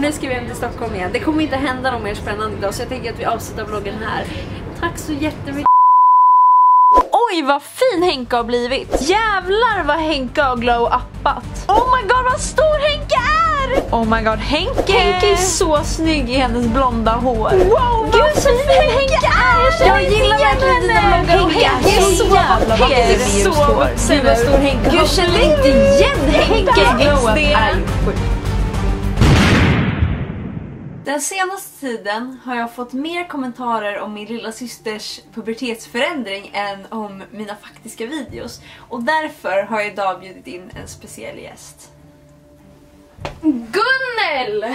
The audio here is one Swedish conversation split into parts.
Nu ska vi hem till Stockholm igen. Det kommer inte hända något mer spännande idag så jag tänker att vi avslutar vloggen här. Tack så jättemycket. Oj vad fin Henke har blivit! Jävlar vad Henke har glow-uppat! Oh my god vad stor Henke är! Oh my god Henke! Henke är så snygg i hennes blonda hår. Wow vad Gud, så fin Henke är! Jag gillar verkligen dina vloggar och Henke är så vacker! Henke är så vuxen Gud vad stor Henke Gud känner inte igen Henke! Glow-up är ju sjukt. Den senaste tiden har jag fått mer kommentarer om min lilla systers pubertetsförändring än om mina faktiska videos. Och därför har jag idag bjudit in en speciell gäst. Gunnel!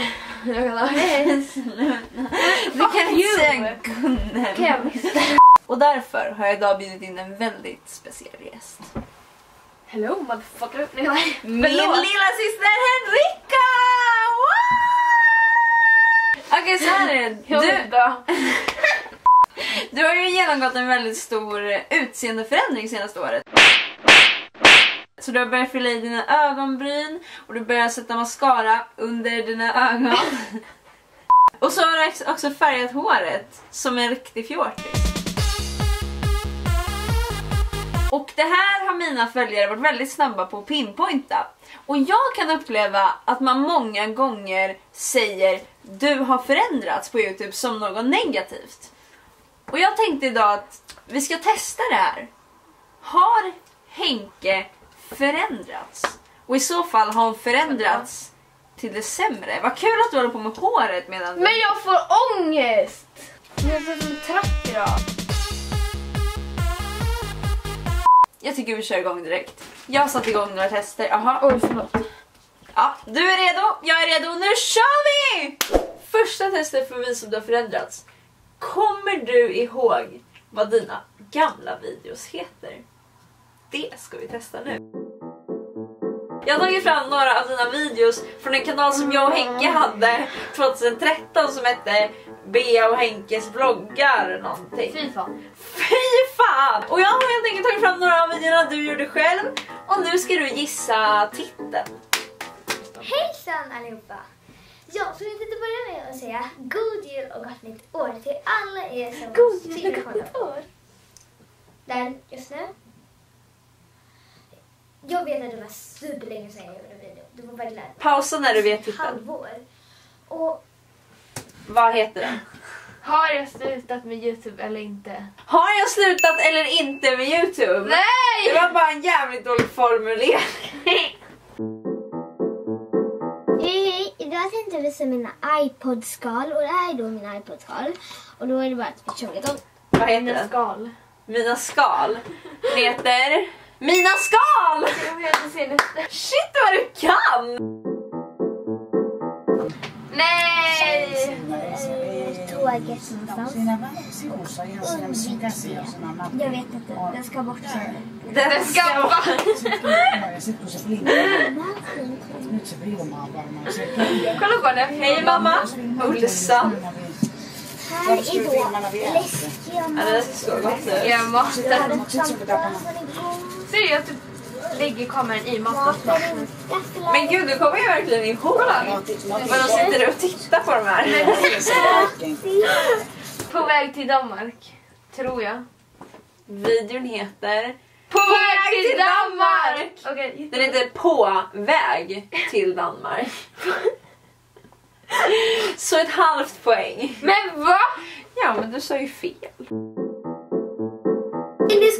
Du kan inte säga Gunnel. Kan jag visst. Och därför har jag idag bjudit in en väldigt speciell gäst. Hello motherfucker. Min lilla syster Henrika! Wow! Okej så här är det. Du. Du har ju genomgått en väldigt stor utseendeförändring senaste året. Så du har börjat fylla i dina ögonbryn och du börjar sätta mascara under dina ögon. Och så har du också färgat håret som en riktig fjortis. Och det här har mina följare varit väldigt snabba på att pinpointa. Och jag kan uppleva att man många gånger säger du har förändrats på Youtube som något negativt. Och jag tänkte idag att vi ska testa det här. Har Henke förändrats? Och i så fall har hon förändrats till det sämre. Vad kul att du håller på med håret medan du... Men jag får ångest! Jag ser ut som en tratt idag. Jag tycker vi kör igång direkt. Jag har satt igång några tester. Jaha. Oj förlåt. Ja, du är redo, jag är redo, nu kör vi! Första testet för att visa om du har förändrats. Kommer du ihåg vad dina gamla videos heter? Det ska vi testa nu. Jag har tagit fram några av dina videos från en kanal som jag och Henke hade 2013 som hette Bea och Henkes vloggar någonting. Fy fan. Fy fan! Och jag har helt enkelt tagit fram några av videorna du gjorde själv och nu ska du gissa titeln. Hejsan allihopa! Jag skulle inte börja med att säga god jul och gott nytt år till alla er som styr och håller på där just nu. Jag vet att det var superlänge sedan jag gjorde video. Det var verkligen Pausa när du vet ett titeln. halvår. Och Vad heter den? Har jag slutat med Youtube eller inte? Har jag slutat eller inte med Youtube? Det Nej! var bara en jävligt dålig formulering. tänkte jag visa mina iPod-skal och det här är då mina iPod-skal. Och då är det bara att vi kör dem. Vad heter Mina den? skal. Mina skal. Heter Mina skal! Jag vill inte se nästa. Shit vad du kan! Tåget någonstans. Det. Jag vet inte. Den ska bort sen. Den ska. Se Kolla på den. Hej mamma! Ulsan. Här är då läskiga Ja, det ser så gott ut. Jag igår. Ser jag typ lägger kameran i maten. Matade en gafflar. Men gud, du kommer ju verkligen ihåg. Vadå, sitter du och tittar på de här? På väg till Danmark. Tror jag. Videon heter På väg till Danmark! Den heter På väg till Danmark. Så ett halvt poäng. Men va? Ja, men du sa ju fel.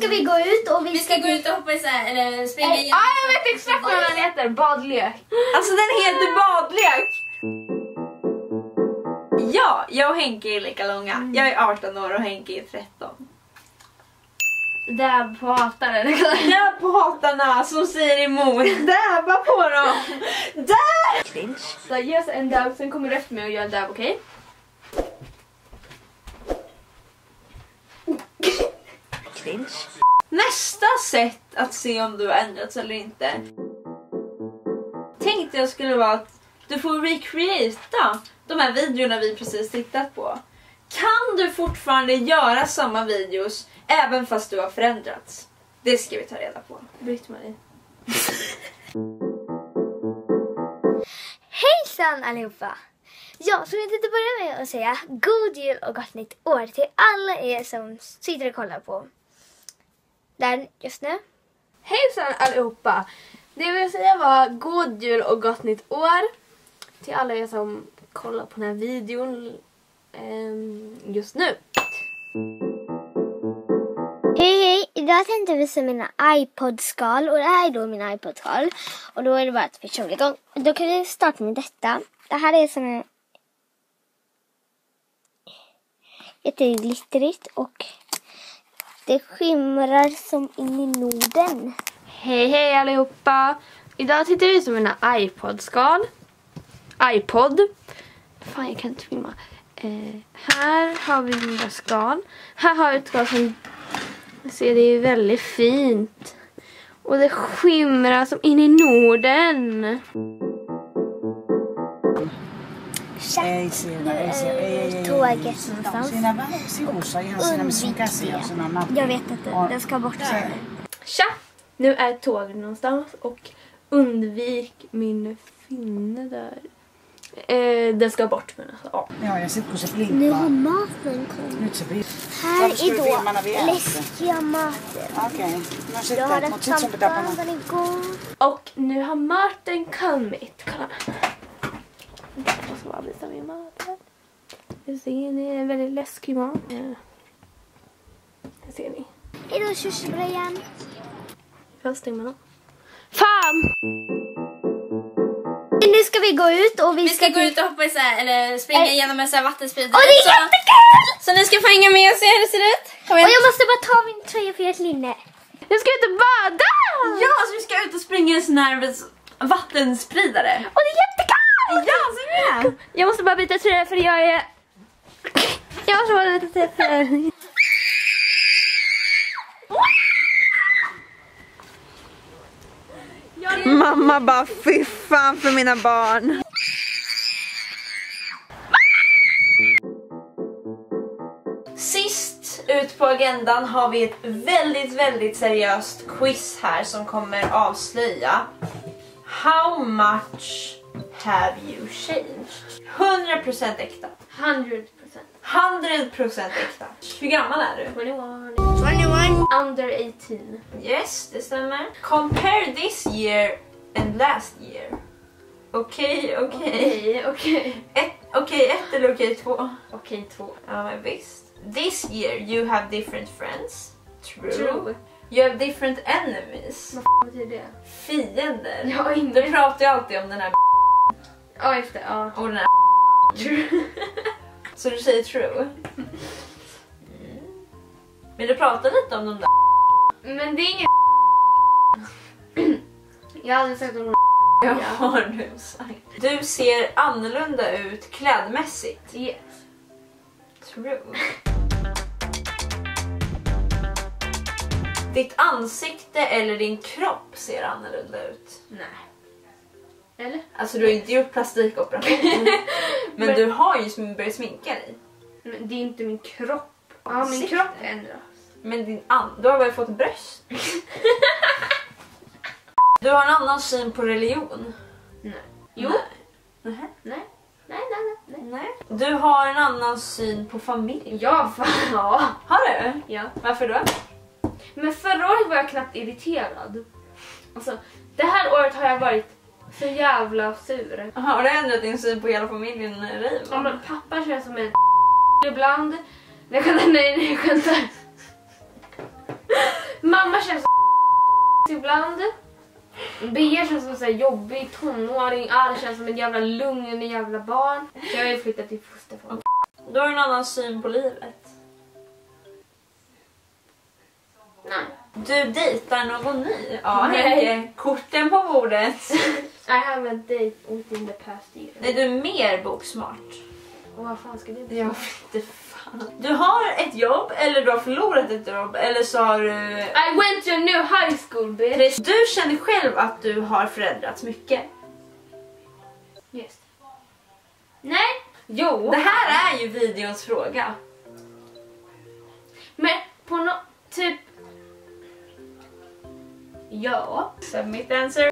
Ska vi gå ut och vi, Vi ska gå ut och hoppa i så här, eller springa Eh, i Ja, jag vet exakt vad den heter. Badlek. Alltså den heter badlek! Ja, jag och Henke är lika långa. Jag är 18 år och Henke är 13. Där på hataren. Där på hatarna som säger emot. Dabba på dem! Där! Så ge oss en dab, sen kommer du efter mig och gör en dab, okej? Nästa sätt att se om du har ändrats eller inte. Tänkte jag skulle vara att du får recreata de här videorna vi precis tittat på. Kan du fortfarande göra samma videos även fast du har förändrats? Det ska vi ta reda på. Britt-Marie. Hejsan allihopa! Ja, så jag tänkte börja med att säga god jul och gott nytt år till alla er som sitter och kollar på den just nu. Hejsan allihopa! Det jag vill säga var god jul och gott nytt år till alla er som kollar på den här videon ehm, just nu. Hej hej! Idag tänkte jag visa mina iPod-skal och det här är då min iPod-skal. Och då är det bara ett personligt. Och då kan vi starta med detta. Det här är som en jätteglittrigt och det skimrar som in i Norden. Hej hej allihopa! Idag tittar vi på mina iPod-skal. iPod. Fan jag kan inte filma. Eh, här har vi mina skal. Här har vi ett skal som ser det är väldigt fint. Och det skimrar som in i Norden. Siellä, ei siellä, ei, ei, ei. Tåget någonstans. sivussa ihan siinä missä sun käsi on siinä nappi. Jag vet inte, den ska bort sen. Tja! Nu är tåget någonstans och undvik min finne där. Eh, den ska bort men alltså, ja. Ja sit kun se Nu har maten kommit. Här är då läskiga maten. Okei, no Jag har sitten, en mut sit sun pitää stampa, panna... den är god. Och nu har maten kommit. Kolla. Här. Du ser, är en väldigt läskig mat. Eh, Det ser ni. Hej då körsbärsen. Först stänger man av. Fan! Nu ska vi gå ut och vi, Vi ska gå till- ut och hoppa i så här, eller springa Äh. genom en så här vattenspridare. Åh, det är så, jättekul! så ni ska få hänga med och se hur det ser ut. Kom Och igen. jag måste bara ta min tröja för ert linne. Nu ska vi ut och bada! Ja, så vi ska ut och springa i en sån här vattenspridare. Och det är jättekallt! Ja, så är det! Jag måste bara byta tröja för jag är... Jag måste bara byta tröja för... Mamma bara fy fan för mina barn. Sist ut på agendan har vi ett väldigt, väldigt seriöst quiz här som kommer avslöja How much have you changed? 100% äkta. 100%. 100% äkta. Hur gammal är du? 21. Under 18. Yes, det stämmer. Compare this year and last year. Okej, okej. Okej, okej. Okej ett eller okej två? Okej, två. Ja men visst. This year you have different friends. True. True. You have different enemies. Vad betyder det? Fiender. Jag har Du pratar ju alltid om den här Ja, just det. Ja. och den här. Så du säger true? Mm. Men du pratar lite om de där Men det är ingen... Jag har aldrig sagt om Jag har du sagt. Du ser annorlunda ut klädmässigt. Yes. True. Ditt ansikte eller din kropp ser annorlunda ut. Nej. Eller? Alltså du har ju inte gjort plastikoperation. men Men- du har ju börjat sminka dig. Men det är inte min kropp. Ja, min kropp ändras. Men din an- du har väl fått bröst? du har en annan syn på religion. Nej. Jo. Nej. Nej. Nej, nej, nej. nej. Nej. Du har en annan syn på familj. Ja, fan. Ja. Har du? ja. Varför då? Men förra året var jag knappt irriterad. Alltså, det här året har jag varit så jävla sur. Har du ändrat din syn på hela familjen Ja, Reivan? men pappa känns som en ibland. Nej, jag skämtar. Nej, nej, jag skämtar. Mamma känns som ibland. Bea känns som en jobbig tonåring. Al känns som en jävla lugn jävla barn. Så jag har ju flyttat till fosterfamilj. Du har en annan syn på livet. Nej. Du dejtar någon ny? Ja. Henke. Korten på bordet. I haven't date within the past year. Nej, du är mer boksmart. Och vad fan ska det bli? Jag vet inte fan. Du har ett jobb, eller du har förlorat ett jobb, eller så har du... I went to a new high school bitch. Du känner själv att du har förändrats mycket. Yes. Nej. Jo. Det här är ju videons fråga. Men på något typ... Ja. Submit answer.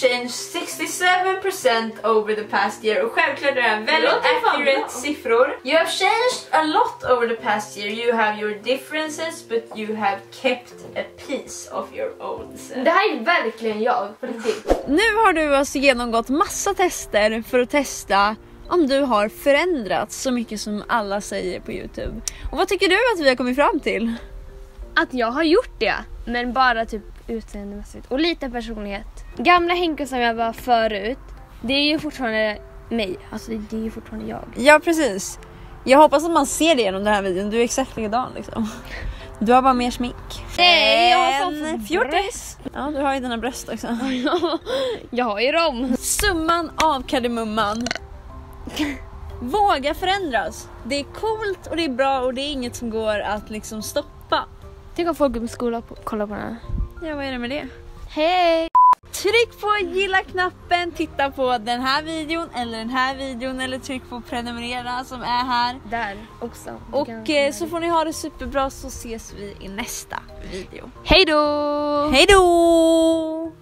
Changed 67% over the past year. Och självklart är det här väldigt accurate siffror. You have changed a lot over the past year. You have your differences but you have kept a piece of your old self. Det här är verkligen jag, på riktigt. Nu har du alltså genomgått massa tester för att testa om du har förändrats så mycket som alla säger på Youtube. Och vad tycker du att vi har kommit fram till? Att jag har gjort det, men bara typ utseendemässigt och lite personlighet. Gamla Henke som jag var förut, det är ju fortfarande mig. Alltså det, är ju fortfarande jag. Ja precis. Jag hoppas att man ser det genom den här videon. Du är exakt likadan liksom. Du har bara mer smink. Nej, jag har fått fjortis. Ja, du har ju dina bröst också. jag har ju dem. Summan av kardemumman. Våga förändras. Det är coolt och det är bra och det är inget som går att liksom stoppa. Tänk om folk i min skola på, kollar på den här. Ja, vad är det med det? Hej! Tryck på gilla-knappen, titta på den här videon eller den här videon eller tryck på prenumerera som är här. Där också. Och eh, så får ni ha det superbra så ses vi i nästa video. Hej då! Hej då!